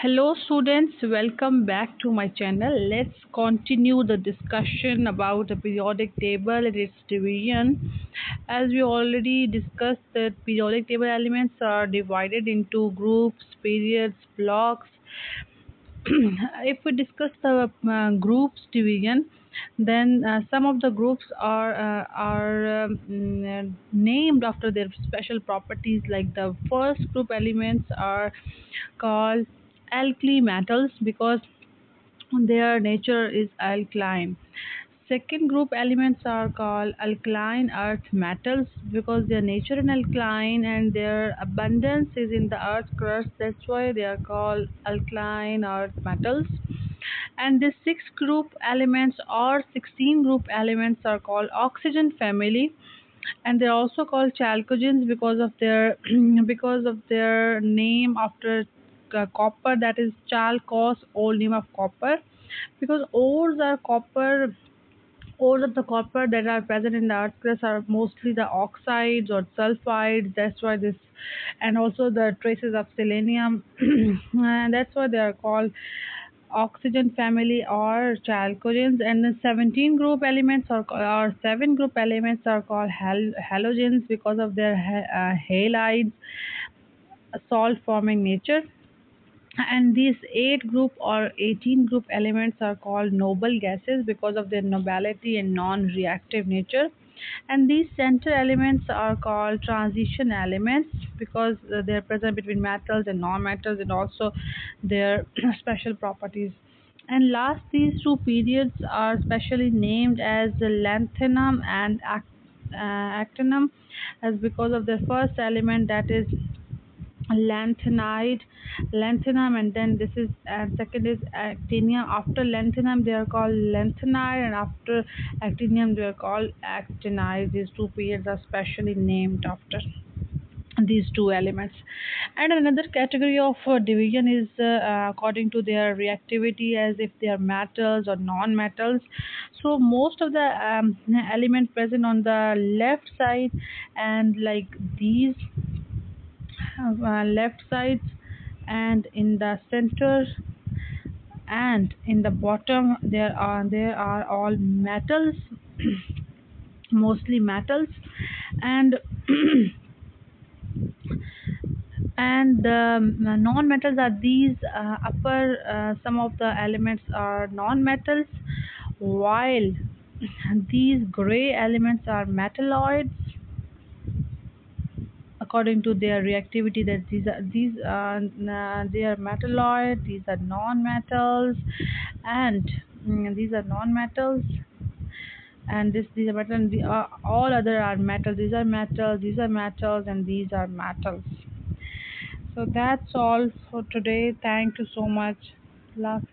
Hello students, welcome back to my channel. Let's continue the discussion about the periodic table and its division. As we already discussed that periodic table elements are divided into groups, periods, blocks. if we discuss the uh, groups division, then uh, some of the groups are uh, are um, named after their special properties like the first group elements are called alkali metals because their nature is alkaline. Second group elements are called alkaline earth metals because their nature is alkaline and their abundance is in the earth crust. That's why they are called alkaline earth metals. And the six group elements or 16 group elements are called oxygen family and they're also called chalcogens because of their because of their name after uh, copper that is chalcos old name of copper. Because ores are copper ores of the copper that are present in the earth crust are mostly the oxides or sulfides. That's why this and also the traces of selenium. And that's why they are called oxygen family or chalcogens and the 17 group elements or, or 7 group elements are called hal halogens because of their uh, halides salt forming nature and these 8 group or 18 group elements are called noble gases because of their nobility and non-reactive nature. And these center elements are called transition elements because they are present between metals and non-metals and also their special properties. And last these two periods are specially named as lanthanum and uh, actinum as because of the first element that is lanthanide lanthanum and then this is and second is actinium. After lanthanum they are called lanthanide and after actinium they are called actinide. These two periods are specially named after these two elements. And another category of uh, division is uh, according to their reactivity as if they are metals or non-metals. So most of the um, element present on the left side and like these uh, left sides and in the center and in the bottom there are there are all metals mostly metals. And and the non-metals are these uh, upper uh, some of the elements are non-metals while these gray elements are metalloids according to their reactivity that these are these are uh, they are metalloid these are non-metals and mm, these are non-metals and this these are metal and the, uh, all other are metals these are metals these are metals and these are metals. So that's all for today. Thank you so much. Love